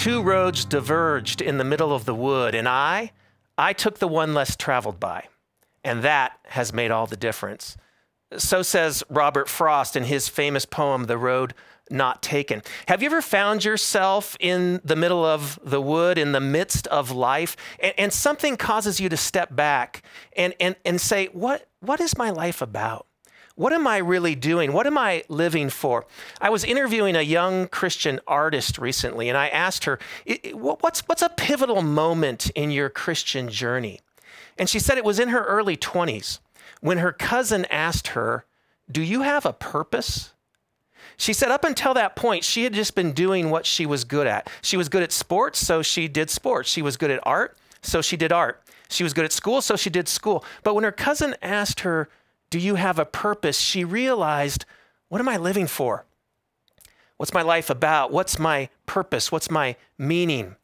Two roads diverged in the middle of the wood, and I, I took the one less traveled by. And that has made all the difference. So says Robert Frost in his famous poem, The Road Not Taken. Have you ever found yourself in the middle of the wood, in the midst of life, and, and something causes you to step back and, and, and say, what, what is my life about? What am I really doing? What am I living for? I was interviewing a young Christian artist recently, and I asked her, what's, what's a pivotal moment in your Christian journey? And she said it was in her early 20s when her cousin asked her, Do you have a purpose? She said, up until that point, she had just been doing what she was good at. She was good at sports, so she did sports. She was good at art, so she did art. She was good at school, so she did school. But when her cousin asked her, Do you have a purpose? she realized, What am I living for? What's my life about? What's my purpose? What's my meaning?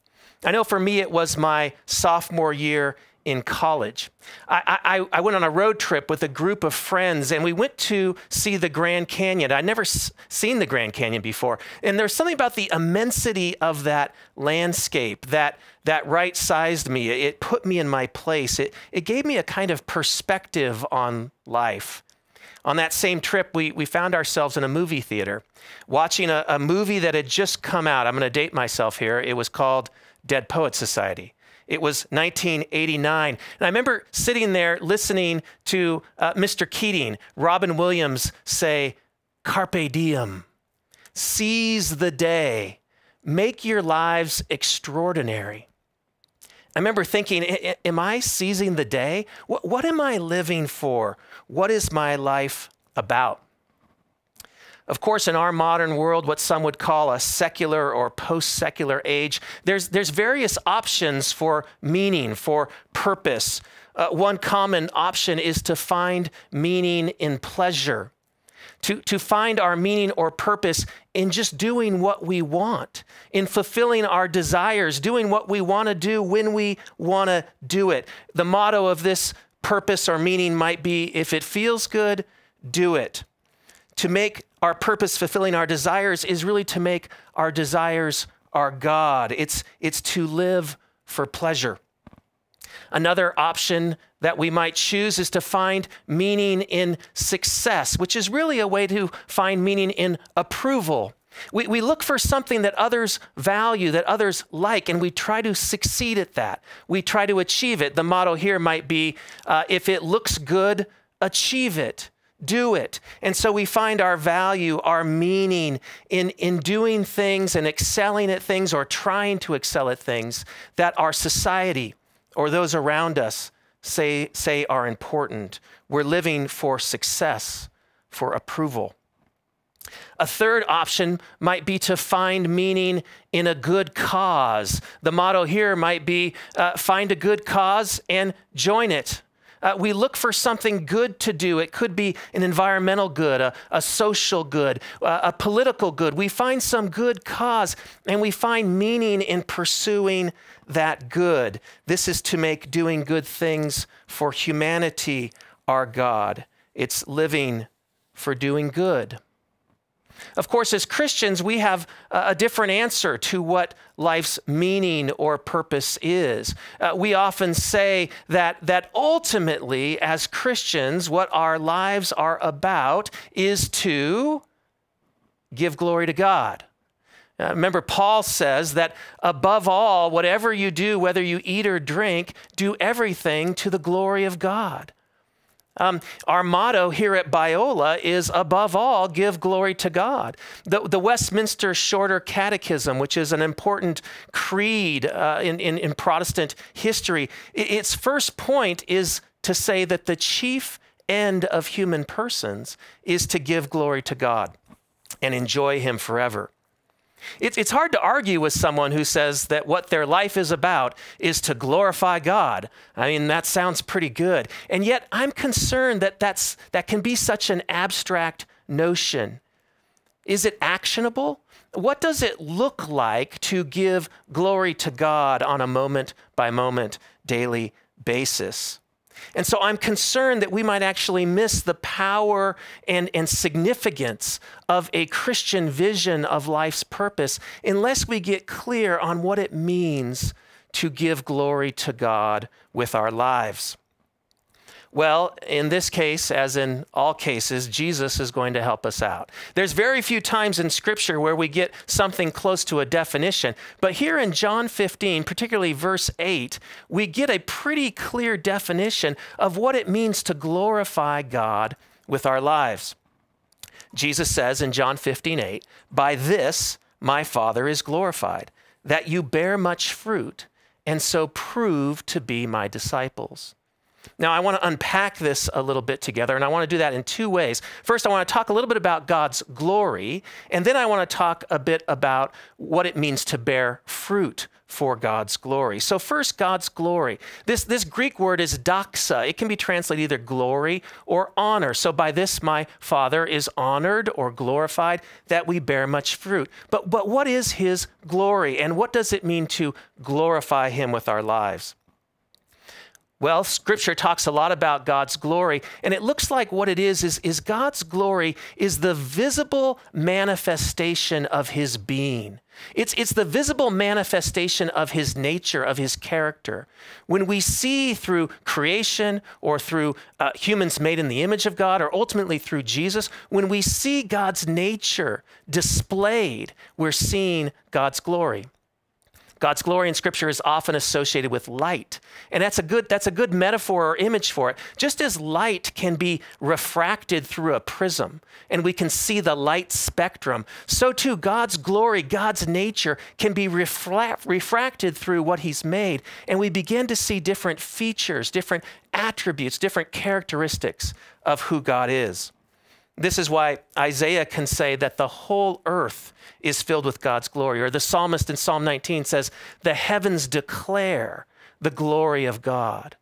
I know for me, it was my sophomore year in college. I, I, I, went on a road trip with a group of friends and we went to see the Grand Canyon. I'd never seen the Grand Canyon before. And there's something about the immensity of that landscape that, that right sized me. It put me in my place. It, it gave me a kind of perspective on life. On that same trip, we, we found ourselves in a movie theater watching a, a movie that had just come out. I'm going to date myself here. It was called Dead Poet Society. It was 1989. And I remember sitting there listening to uh, Mr. Keating, Robin Williams say, Carpe diem, seize the day, make your lives extraordinary. I remember thinking, am I seizing the day? What, what am I living for? What is my life about? Of course, in our modern world, what some would call a secular or post secular age, there's, there's various options for meaning, for purpose. Uh, one common option is to find meaning in pleasure, to, to find our meaning or purpose in just doing what we want, in fulfilling our desires, doing what we want to do when we want to do it. The motto of this purpose or meaning might be if it feels good, do it. To make our purpose fulfilling our desires is really to make our desires our God. It's, it's to live for pleasure. Another option that we might choose is to find meaning in success, which is really a way to find meaning in approval. We, we look for something that others value, that others like, and we try to succeed at that. We try to achieve it. The motto here might be uh, if it looks good, achieve it do it. And so we find our value, our meaning in, in doing things and excelling at things or trying to excel at things that our society or those around us say, say are important. We're living for success, for approval. A third option might be to find meaning in a good cause. The motto here might be uh, find a good cause and join it. Uh, we look for something good to do. It could be an environmental good, a, a social good, uh, a political good. We find some good cause and we find meaning in pursuing that good. This is to make doing good things for humanity our God. It's living for doing good. Of course, as Christians, we have a different answer to what life's meaning or purpose is. Uh, we often say that, that ultimately, as Christians, what our lives are about is to give glory to God. Uh, remember, Paul says that above all, whatever you do, whether you eat or drink, do everything to the glory of God. Um, our motto here at Biola is above all, give glory to God. The, the Westminster Shorter Catechism, which is an important creed uh, in, in, in, Protestant history, its first point is to say that the chief end of human persons is to give glory to God and enjoy Him forever. It's hard to argue with someone who says that what their life is about is to glorify God. I mean, that sounds pretty good. And yet, I'm concerned that that's, that can be such an abstract notion. Is it actionable? What does it look like to give glory to God on a moment by moment, daily basis? And so I'm concerned that we might actually miss the power and, and significance of a Christian vision of life's purpose unless we get clear on what it means to give glory to God with our lives. Well, in this case, as in all cases, Jesus is going to help us out. There's very few times in Scripture where we get something close to a definition, but here in John 15, particularly verse 8, we get a pretty clear definition of what it means to glorify God with our lives. Jesus says in John 15, 8, By this my Father is glorified, that you bear much fruit, and so prove to be my disciples. Now, I want to unpack this a little bit together, and I want to do that in two ways. First, I want to talk a little bit about God's glory, and then I want to talk a bit about what it means to bear fruit for God's glory. So, first, God's glory. This, this Greek word is doxa. It can be translated either glory or honor. So, by this, my Father is honored or glorified that we bear much fruit. But, but what is his glory, and what does it mean to glorify him with our lives? Well, scripture talks a lot about God's glory, and it looks like what it is, is is God's glory is the visible manifestation of his being. It's, it's the visible manifestation of his nature, of his character. When we see through creation or through uh, humans made in the image of God or ultimately through Jesus, when we see God's nature displayed, we're seeing God's glory. God's glory in Scripture is often associated with light. And that's a good, that's a good metaphor or image for it. Just as light can be refracted through a prism and we can see the light spectrum, so too God's glory, God's nature can be refla- refracted through what He's made. And we begin to see different features, different attributes, different characteristics of who God is. This is why Isaiah can say that the whole earth is filled with God's glory. Or the psalmist in Psalm 19 says, The heavens declare the glory of God.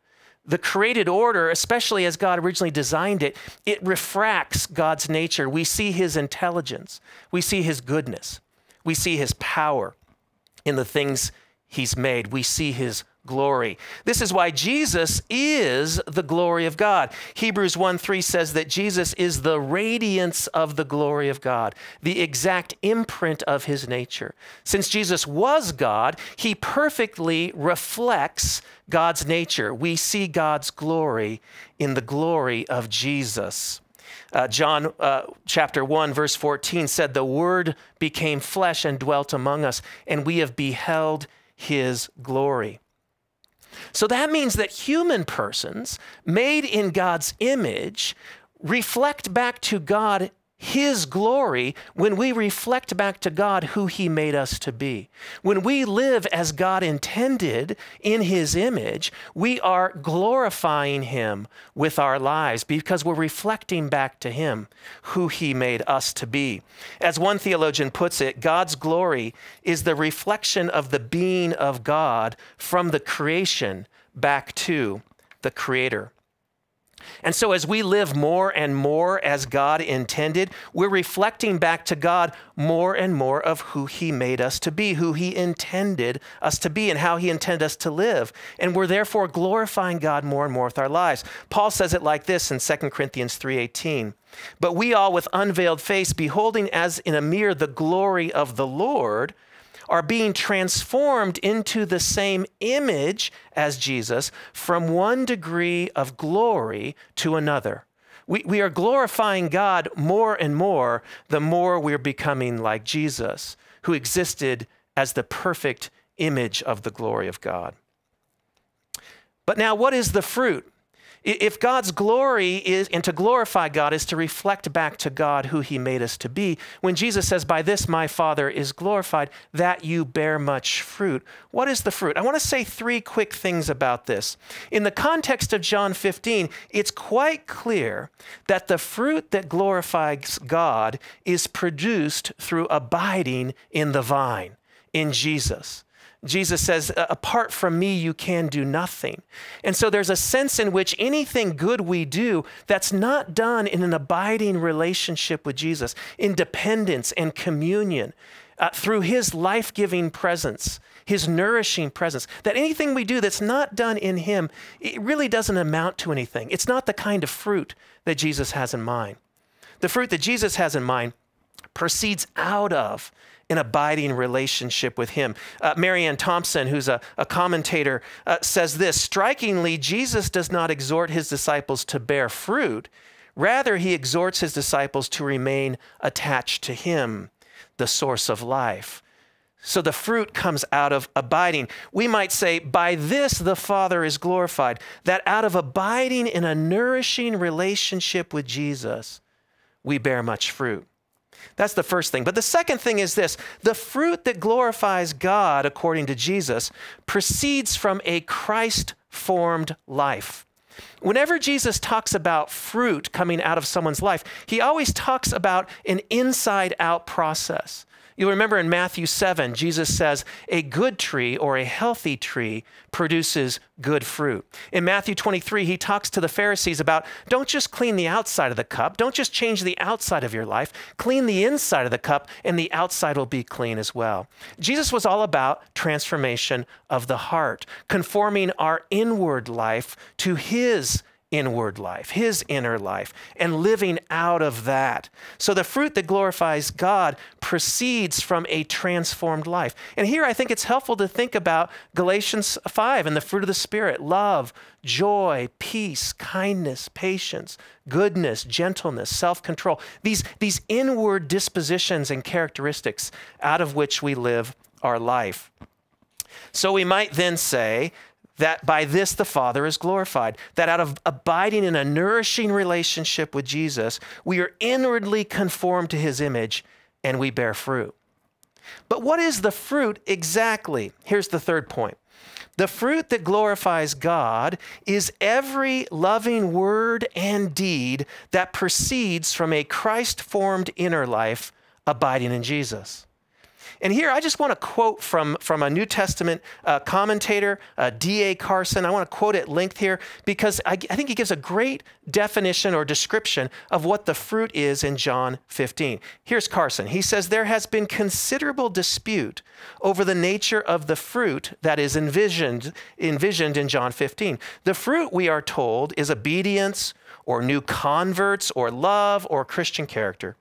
The created order, especially as God originally designed it, it refracts God's nature. We see his intelligence, we see his goodness, we see his power in the things he's made, we see his glory. This is why Jesus is the glory of God. Hebrews 1 3 says that Jesus is the radiance of the glory of God, the exact imprint of his nature. Since Jesus was God, he perfectly reflects God's nature. We see God's glory in the glory of Jesus. Uh, John uh, chapter 1, verse 14 said, The Word became flesh and dwelt among us, and we have beheld his glory. So that means that human persons made in God's image reflect back to God his glory when we reflect back to God who He made us to be. When we live as God intended in His image, we are glorifying Him with our lives because we're reflecting back to Him who He made us to be. As one theologian puts it, God's glory is the reflection of the being of God from the creation back to the Creator. And so, as we live more and more as God intended, we're reflecting back to God more and more of who He made us to be, who He intended us to be, and how He intended us to live. And we're therefore glorifying God more and more with our lives. Paul says it like this in 2 Corinthians 3:18. But we all with unveiled face, beholding as in a mirror the glory of the Lord, are being transformed into the same image as Jesus from one degree of glory to another. We, we are glorifying God more and more the more we're becoming like Jesus, who existed as the perfect image of the glory of God. But now, what is the fruit? If God's glory is, and to glorify God is to reflect back to God who he made us to be, when Jesus says, By this my Father is glorified, that you bear much fruit. What is the fruit? I want to say three quick things about this. In the context of John 15, it's quite clear that the fruit that glorifies God is produced through abiding in the vine, in Jesus. Jesus says, apart from me, you can do nothing. And so there's a sense in which anything good we do that's not done in an abiding relationship with Jesus, in dependence and communion, uh, through His life giving presence, His nourishing presence, that anything we do that's not done in Him, it really doesn't amount to anything. It's not the kind of fruit that Jesus has in mind. The fruit that Jesus has in mind proceeds out of an abiding relationship with Him. Uh, Marianne Thompson, who's a, a commentator, uh, says this Strikingly, Jesus does not exhort His disciples to bear fruit. Rather, He exhorts His disciples to remain attached to Him, the source of life. So the fruit comes out of abiding. We might say, by this the Father is glorified, that out of abiding in a nourishing relationship with Jesus, we bear much fruit. That's the first thing. But the second thing is this the fruit that glorifies God, according to Jesus, proceeds from a Christ formed life. Whenever Jesus talks about fruit coming out of someone's life, he always talks about an inside out process. You'll remember in Matthew 7, Jesus says, A good tree or a healthy tree produces good fruit. In Matthew 23, he talks to the Pharisees about don't just clean the outside of the cup, don't just change the outside of your life, clean the inside of the cup, and the outside will be clean as well. Jesus was all about transformation of the heart, conforming our inward life to his inward life, his inner life, and living out of that. So the fruit that glorifies God proceeds from a transformed life. And here I think it's helpful to think about Galatians 5 and the fruit of the Spirit love, joy, peace, kindness, patience, goodness, gentleness, self control. These, these inward dispositions and characteristics out of which we live our life. So we might then say that by this the Father is glorified, that out of abiding in a nourishing relationship with Jesus, we are inwardly conformed to his image and we bear fruit. But what is the fruit exactly? Here's the third point. The fruit that glorifies God is every loving word and deed that proceeds from a Christ formed inner life abiding in Jesus. And here I just want to quote from, from a New Testament uh, commentator, uh, D.A. Carson. I want to quote at length here because I, I think he gives a great definition or description of what the fruit is in John 15. Here's Carson. He says, There has been considerable dispute over the nature of the fruit that is envisioned, envisioned in John 15. The fruit, we are told, is obedience or new converts or love or Christian character.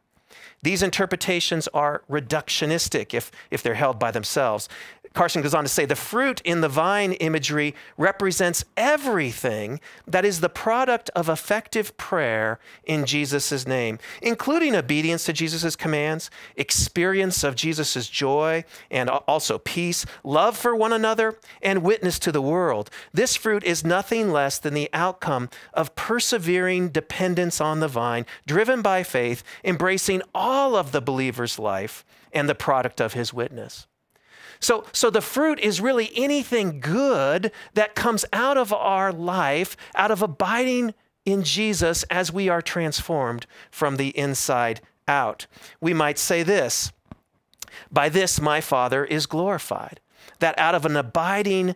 These interpretations are reductionistic if, if they're held by themselves. Carson goes on to say the fruit in the vine imagery represents everything that is the product of effective prayer in Jesus' name, including obedience to Jesus' commands, experience of Jesus' joy and also peace, love for one another, and witness to the world. This fruit is nothing less than the outcome of persevering dependence on the vine, driven by faith, embracing all of the believer's life and the product of his witness. So, so the fruit is really anything good that comes out of our life, out of abiding in Jesus as we are transformed from the inside out. We might say this By this my Father is glorified. That out of an abiding,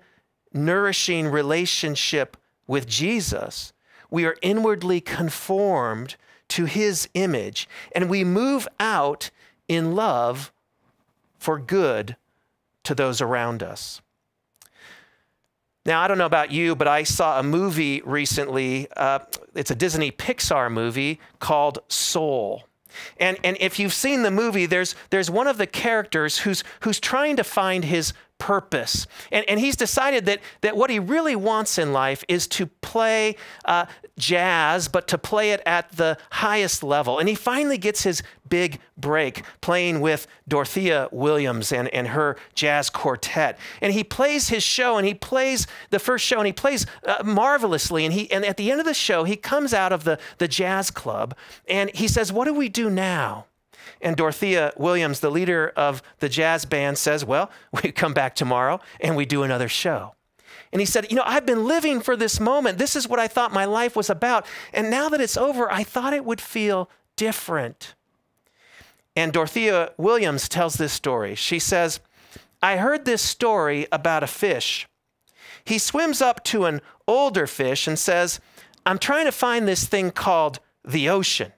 nourishing relationship with Jesus, we are inwardly conformed to his image and we move out in love for good to those around us. Now, I don't know about you, but I saw a movie recently. Uh, it's a Disney Pixar movie called Soul. And, and if you've seen the movie, there's, there's one of the characters who's, who's trying to find his purpose. And, and he's decided that, that what he really wants in life is to play uh, jazz, but to play it at the highest level. And he finally gets his big break playing with Dorothea Williams and, and her jazz quartet. And he plays his show, and he plays the first show, and he plays uh, marvelously. And, he, and at the end of the show, he comes out of the, the jazz club, and he says, What do we do now? And Dorothea Williams, the leader of the jazz band, says, Well, we come back tomorrow and we do another show. And he said, You know, I've been living for this moment. This is what I thought my life was about. And now that it's over, I thought it would feel different. And Dorothea Williams tells this story. She says, I heard this story about a fish. He swims up to an older fish and says, I'm trying to find this thing called the ocean.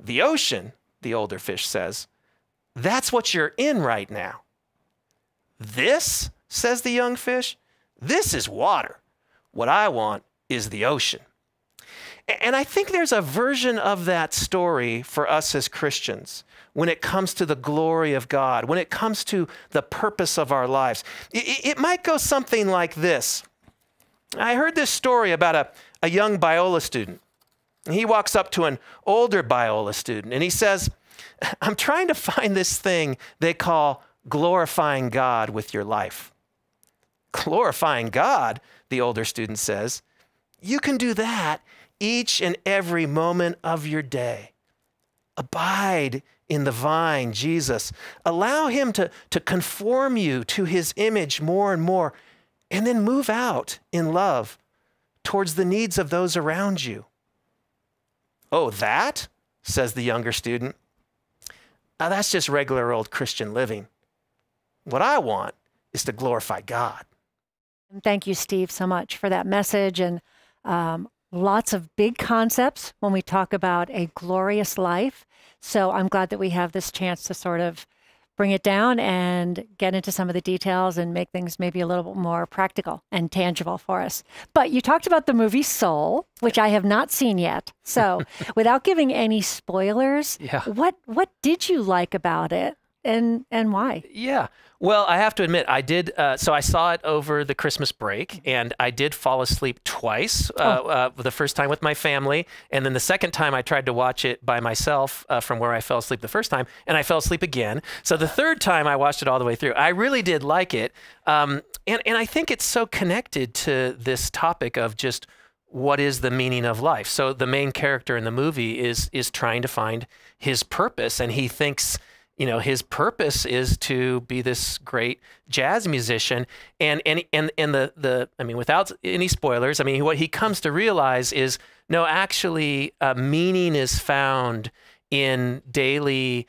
The ocean? the older fish says. That's what you're in right now. This, says the young fish, this is water. What I want is the ocean. And I think there's a version of that story for us as Christians when it comes to the glory of God, when it comes to the purpose of our lives. It, might go something like this. I heard this story about a, a young Biola student. He walks up to an older Biola student and he says, I'm trying to find this thing they call glorifying God with your life. Glorifying God, the older student says, you can do that each and every moment of your day. Abide in the vine, Jesus. Allow him to, to conform you to his image more and more, and then move out in love towards the needs of those around you. Oh, that, says the younger student, now that's just regular old Christian living. What I want is to glorify God. Thank you, Steve, so much for that message and um, lots of big concepts when we talk about a glorious life. So I'm glad that we have this chance to sort of bring it down and get into some of the details and make things maybe a little bit more practical and tangible for us. But you talked about the movie Soul, which I have not seen yet. So, without giving any spoilers, yeah. what what did you like about it? And and why? Yeah. Well, I have to admit, I did. Uh, so I saw it over the Christmas break, and I did fall asleep twice. Uh, oh. Uh, the first time with my family, and then the second time I tried to watch it by myself uh, from where I fell asleep the first time, and I fell asleep again. So the third time I watched it all the way through. I really did like it, um, and and I think it's so connected to this topic of just what is the meaning of life. So the main character in the movie is is trying to find his purpose, and he thinks you know his purpose is to be this great jazz musician. And and and and the the I mean without any spoilers I mean what he comes to realize is no actually uh, meaning is found in daily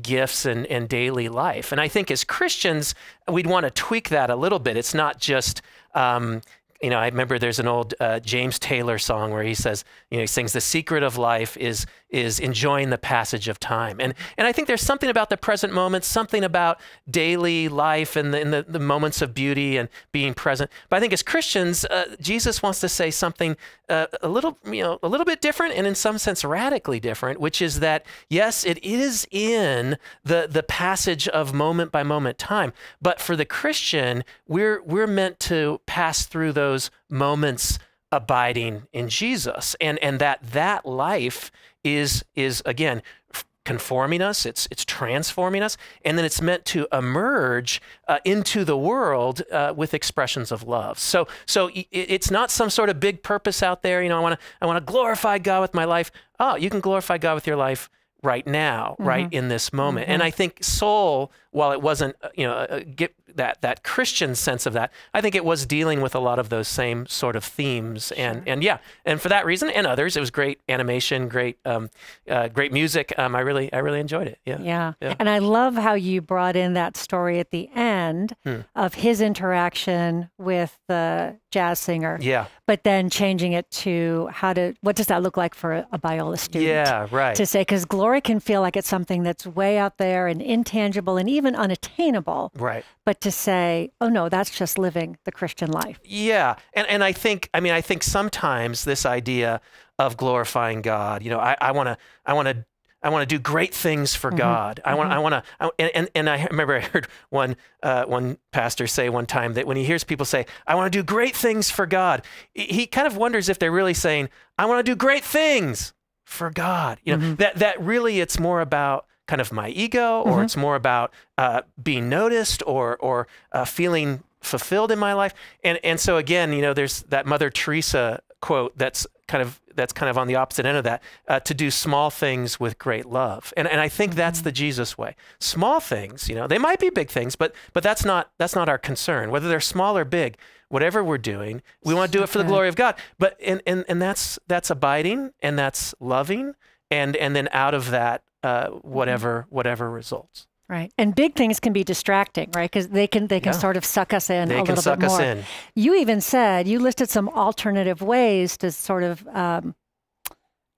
gifts and, and daily life. And I think as Christians we'd want to tweak that a little bit. It's not just um, you know, I remember there's an old uh, James Taylor song where he says, you know, he sings, "The secret of life is is enjoying the passage of time." And and I think there's something about the present moment, something about daily life and the, and the, the moments of beauty and being present. But I think as Christians, uh, Jesus wants to say something uh, a little, you know, a little bit different, and in some sense radically different, which is that yes, it is in the the passage of moment by moment time, but for the Christian, we're we're meant to pass through those those moments abiding in Jesus and and that that life is is again conforming us it's it's transforming us and then it's meant to emerge uh, into the world uh, with expressions of love so so it, it's not some sort of big purpose out there you know i want to i want to glorify god with my life oh you can glorify god with your life right now mm-hmm. right in this moment mm-hmm. and i think soul while it wasn't uh, you know get that that Christian sense of that, I think it was dealing with a lot of those same sort of themes, and sure. and yeah, and for that reason and others, it was great animation, great um, uh, great music. Um, I really I really enjoyed it. Yeah. yeah. yeah, and I love how you brought in that story at the end hmm. of his interaction with the jazz singer. Yeah, but then changing it to how to what does that look like for a, a Biola student? Yeah, right. To say because glory can feel like it's something that's way out there and intangible and even unattainable. Right. But to say, oh no, that's just living the Christian life. Yeah. And and I think I mean I think sometimes this idea of glorifying God, you know, I, I wanna I wanna I want to do great things for mm-hmm. God. I want, mm-hmm. I want to, and, and, and I remember I heard one, uh, one pastor say one time that when he hears people say, I want to do great things for God, he kind of wonders if they're really saying, I want to do great things for God. You know, mm-hmm. that, that really it's more about kind of my ego or mm-hmm. it's more about uh, being noticed or or uh, feeling fulfilled in my life. And and so again you know there's that mother teresa quote that's kind of that's kind of on the opposite end of that uh, to do small things with great love. And and i think that's mm-hmm. the jesus way. Small things you know they might be big things but but that's not that's not our concern. Whether they're small or big whatever we're doing we want to do it for the glory of god. But and and, and that's that's abiding and that's loving and and then out of that uh, whatever whatever results. Right, and big things can be distracting, right? Because they can they can yeah. sort of suck us in they a little bit more. You even said you listed some alternative ways to sort of um,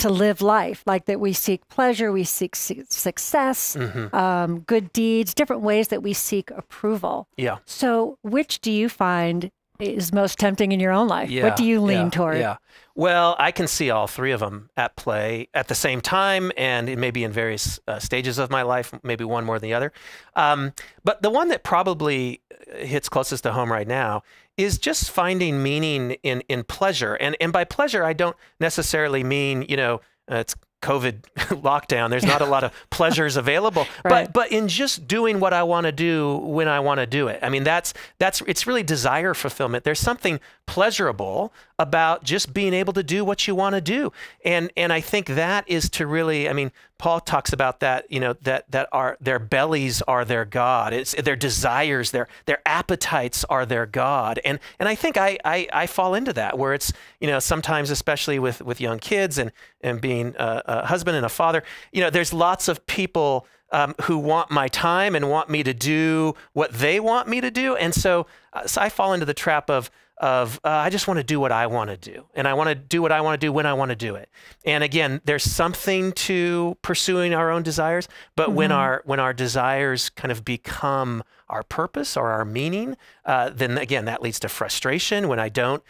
to live life, like that we seek pleasure, we seek su- success, Mm-hmm. um, good deeds, different ways that we seek approval. Yeah. So, which do you find is most tempting in your own life? Yeah, what do you lean yeah, toward? Yeah. Well, I can see all three of them at play at the same time, and it may be in various uh, stages of my life, maybe one more than the other. Um, but the one that probably uh, hits closest to home right now is just finding meaning in in pleasure, and and by pleasure, I don't necessarily mean you know uh, it's COVID lockdown. There's not a lot of pleasures available, Right. but but in just doing what I want to do when I want to do it. I mean, that's that's it's really desire fulfillment. There's something pleasurable about just being able to do what you want to do, and and I think that is to really. I mean, Paul talks about that. You know that that are their bellies are their god. It's their desires, their their appetites are their god, and and I think I I, I fall into that where it's you know sometimes especially with with young kids and and being a, a husband and a father. You know, there's lots of people um, who want my time and want me to do what they want me to do. And so, uh, so I fall into the trap of, of uh, I just want to do what I want to do. And I want to do what I want to do when I want to do it. And again, there's something to pursuing our own desires, but when our when our desires kind of become our purpose or our meaning, uh, then again, that leads to frustration when I don't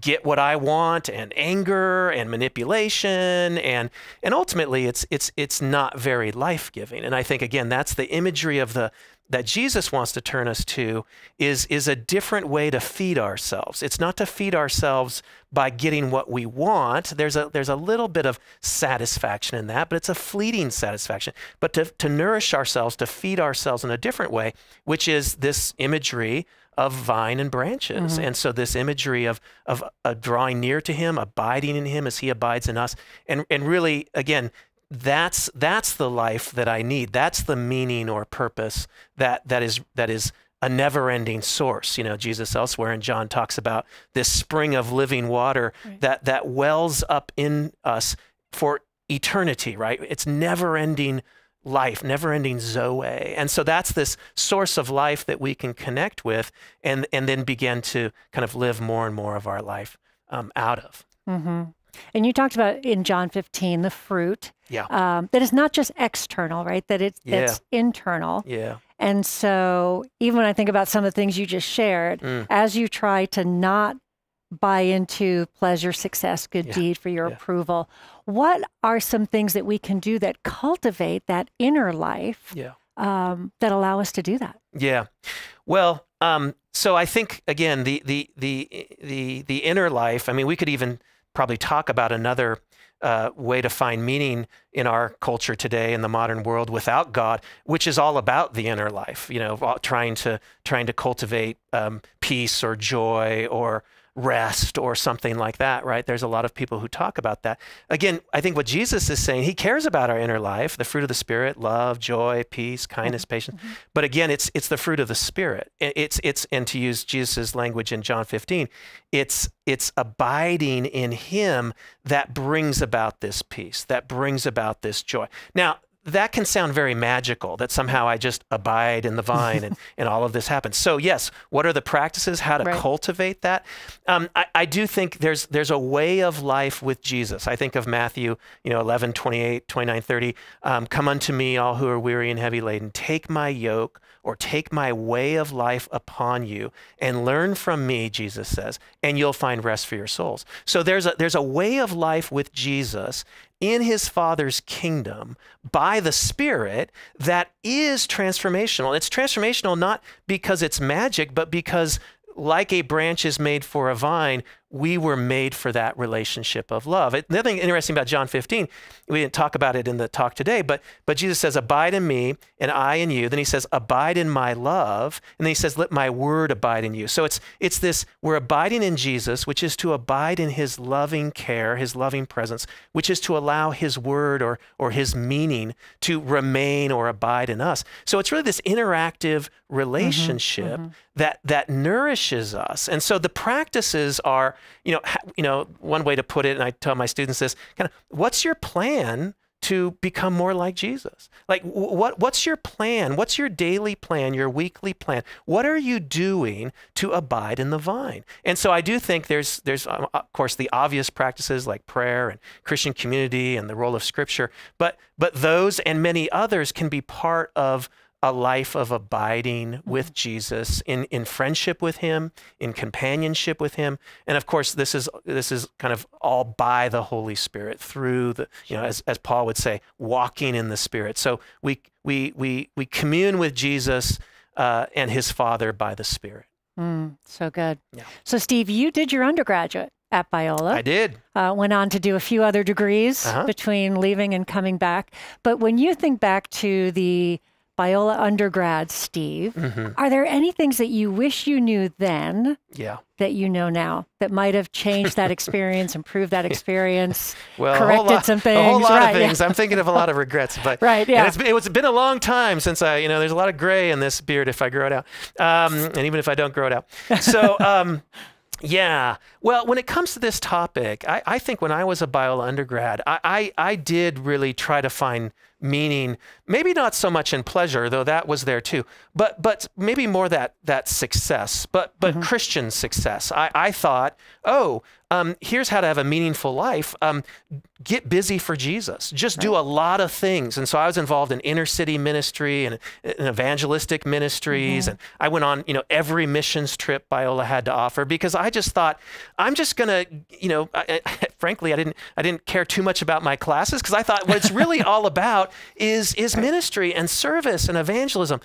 get what I want and anger and manipulation and and ultimately it's it's it's not very life-giving. And I think again that's the imagery of the that Jesus wants to turn us to is is a different way to feed ourselves. It's not to feed ourselves by getting what we want. There's a there's a little bit of satisfaction in that, but it's a fleeting satisfaction. But to, to nourish ourselves, to feed ourselves in a different way, which is this imagery of vine and branches. And so this imagery of of uh, drawing near to him, abiding in him as he abides in us. And and really again that's that's the life that I need. That's the meaning or purpose that that is that is a never-ending source. You know, Jesus elsewhere in John talks about this spring of living water that that wells up in us for eternity, right? It's never-ending life, never-ending zoe. And so that's this source of life that we can connect with and and then begin to kind of live more and more of our life um, out of. hmm And you talked about in John 15 the fruit Yeah. um, that is not just external, right? That it's, Yeah. it's internal. Yeah. And so, even when I think about some of the things you just shared, Mm. as you try to not buy into pleasure, success, good Yeah, deed for your yeah. approval, what are some things that we can do that cultivate that inner life Yeah. um, that allow us to do that? Yeah. Well, um, so I think again the the the the the inner life. I mean, we could even probably talk about another uh, way to find meaning in our culture today in the modern world without God, which is all about the inner life. You know, trying to trying to cultivate um, peace or joy or rest or something like that, right? There's a lot of people who talk about that. Again, I think what Jesus is saying, he cares about our inner life, the fruit of the spirit, love, joy, peace, kindness, patience. Mm-hmm. But again, it's it's the fruit of the spirit. It's it's and to use Jesus' language in John 15, it's it's abiding in him that brings about this peace, that brings about this joy. Now, that can sound very magical that somehow I just abide in the vine and, and all of this happens. So yes, what are the practices? How to Right. cultivate that? Um, I, I do think there's there's a way of life with Jesus. I think of Matthew, you know, 11, 28, 29, 30. Um, Come unto me, all who are weary and heavy laden. Take my yoke or take my way of life upon you and learn from me, Jesus says, and you'll find rest for your souls. So there's a there's a way of life with Jesus in his father's kingdom by the spirit that is transformational. It's transformational not because it's magic but because like a branch is made for a vine we were made for that relationship of love. It, the other thing interesting about john 15 we didn't talk about it in the talk today but but jesus says abide in me and i in you. Then he says abide in my love. And then he says let my word abide in you. So it's it's this we're abiding in jesus which is to abide in his loving care his loving presence which is to allow his word or or his meaning to remain or abide in us. So it's really this interactive mm-hmm, relationship mm-hmm. that that nourishes us. And so the practices are you know you know one way to put it and i tell my students this kind of what's your plan to become more like Jesus? Like, what, what's your plan? What's your daily plan, your weekly plan? What are you doing to abide in the vine? And so I do think there's, there's um, of course, the obvious practices like prayer and Christian community and the role of Scripture, but, but those and many others can be part of a life of abiding with Jesus in, in friendship with him, in companionship with him. And of course, this is this is kind of all by the Holy Spirit through the, you know, as, as Paul would say, walking in the Spirit. So we we we we commune with Jesus uh, and his Father by the Spirit. Mm, so good. Yeah. So Steve, you did your undergraduate at Biola. I did. Uh, went on to do a few other degrees Uh-huh. between leaving and coming back. But when you think back to the Biola undergrad, Steve, hmm are there any things that you wish you knew then Yeah. that you know now that might have changed that experience, improved that experience, Well, corrected lot, some a whole lot Right, of yeah. things. I'm thinking of a lot of regrets, but Right, and yeah. it's been, it's been a long time since I, you know, there's a lot of gray in this beard if I grow it out, um, and even if I don't grow it out. So, um, yeah. Well, when it comes to this topic, I, I think when I was a Biola undergrad, I, I, I did really try to find meaning, maybe not so much in pleasure, though that was there too, but but maybe more that that success, but but mm-hmm. Christian success. I, I thought, oh, um, here's how to have a meaningful life. Um, get busy for Jesus. Just do a lot of things. And so I was involved in inner city ministry and, and evangelistic ministries, and I went on, you know, every missions trip Biola had to offer because I just thought I'm just gonna, you know, I, I, frankly, I didn't I didn't care too much about my classes because I thought what it's really all about is is ministry and service and evangelism.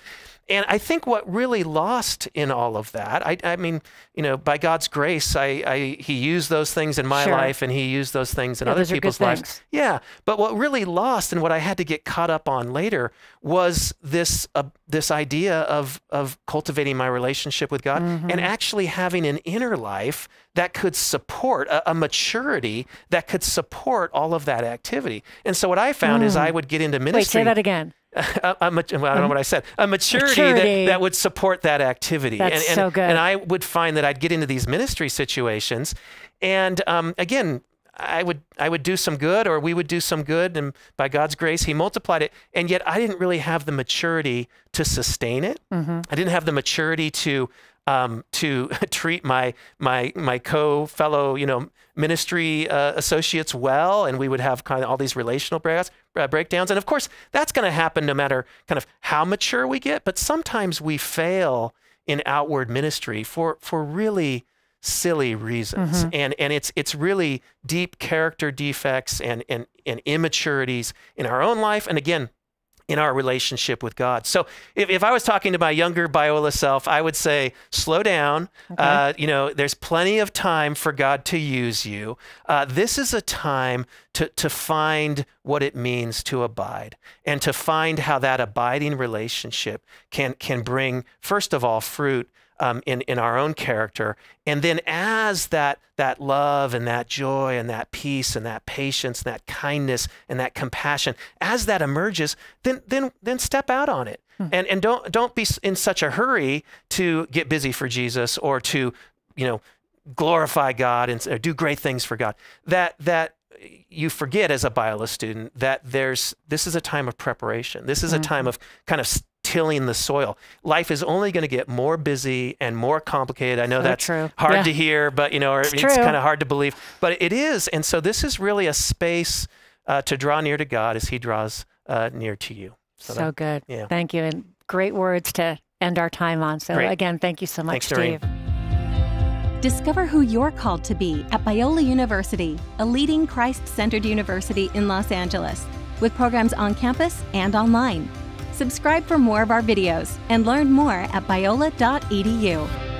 And I think what really lost in all of that, I, I mean, you know, by God's grace, I, I He used those things in my Sure. life, and He used those things in Yeah, other those are good people's lives. Yeah, but what really lost and what I had to get caught up on later was this uh, this idea of of cultivating my relationship with God Mm-hmm. and actually having an inner life that could support a, a maturity that could support all of that activity. And so what I found is I would get into ministry Mm. Wait, say that again. a, a well, I don't know what I said. A maturity, Maturity. That, that would support that activity. That's and, and, so good. And I would find that I'd get into these ministry situations, and um, again, I would I would do some good, or we would do some good, and by God's grace, He multiplied it. And yet, I didn't really have the maturity to sustain it. Mm-hmm. I didn't have the maturity to um, to treat my my my co fellow you know ministry uh, associates well, and we would have kind of all these relational breakouts, uh, breakdowns. And of course, that's going to happen no matter kind of how mature we get. But sometimes we fail in outward ministry for for really silly reasons and and it's it's really deep character defects and and and immaturities in our own life and again in our relationship with God. So if, if I was talking to my younger Biola self, I would say, slow down. Uh, you know, there's plenty of time for God to use you. Uh, this is a time to, to find what it means to abide and to find how that abiding relationship can, can bring, first of all, fruit um, in, in our own character. And then as that, that love and that joy and that peace and that patience and that kindness and that compassion, as that emerges, then, then, then step out on it. And, and don't, don't be in such a hurry to get busy for Jesus or to, you know, glorify God and do great things for God. That, that you forget as a Biola student that there's, this is a time of preparation. This is a time of kind of tilling the soil. Life is only going to get more busy and more complicated. I know So that's true. hard Yeah. to hear, but you know, or it's, kind of hard to believe, but it is. And so this is really a space uh, to draw near to God as He draws uh, near to you. So, that- good. yeah. Thank you. And great words to end our time on. So, Great. again, thank you so much, Thanks, Doreen. Steve. Discover who you're called to be at Biola University, a leading Christ centered university in Los Angeles, with programs on campus and online. Subscribe for more of our videos and learn more at biola.edu.